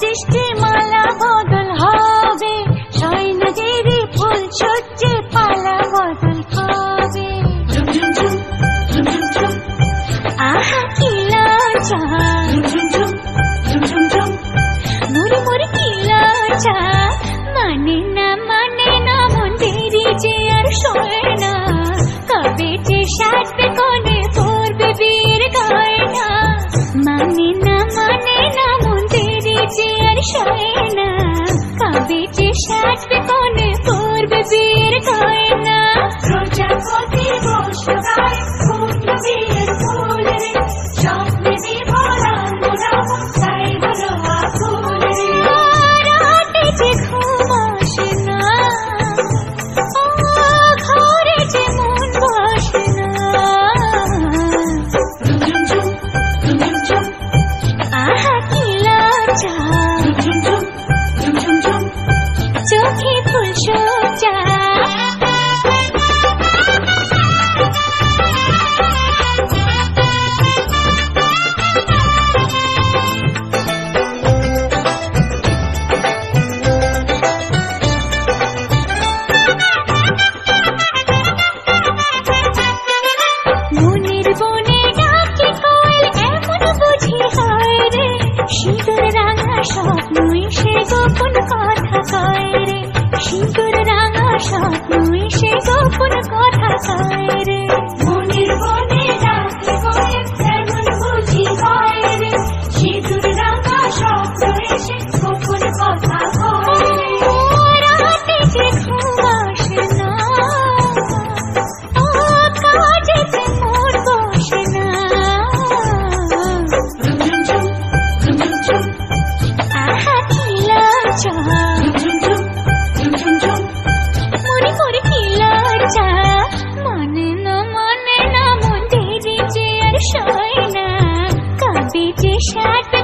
চেষ্টে মালা বদল হবে। সৈন্যদেবী ফুল সজ্জে পালা বদল হবে। আহা কি লাচা মুড়ি মুড়ি কি লাচা মানে না মানে না মন যে আর সয় না। Thank you. शाट